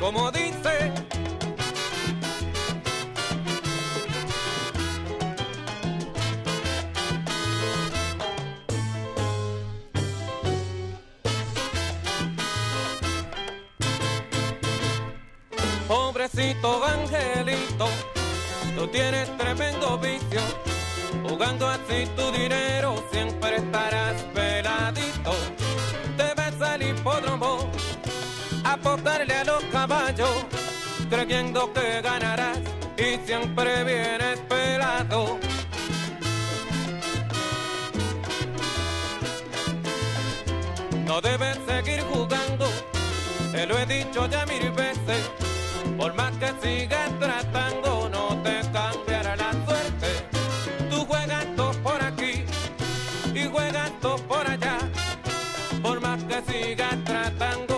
como dice. Pobrecito angelito, tú tienes tremendo vicio. Jugando así tu dinero siempre estarás peladito. Debes al hipódromo, apostarle muchacho, creyendo que ganarás y siempre vienes pelado. No debes seguir jugando, te lo he dicho ya mil veces, por más que sigas tratando, no te cambiará la suerte. Tú juegas todo por aquí y juegas todo por allá, por más que sigas tratando.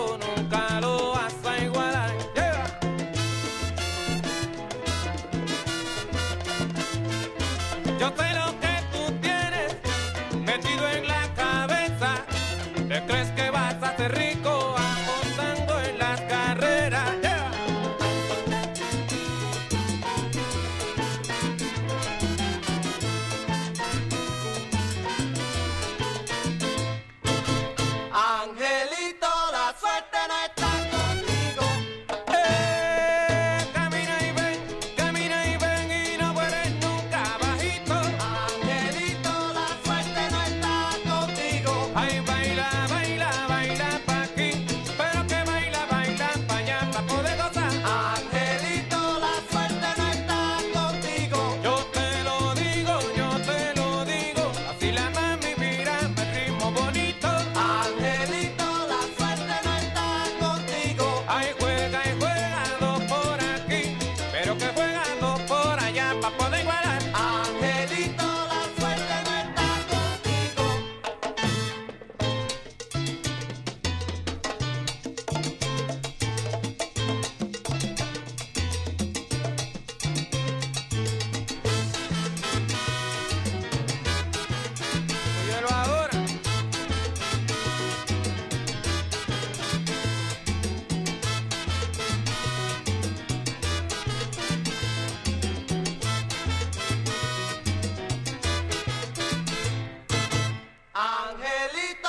Israelite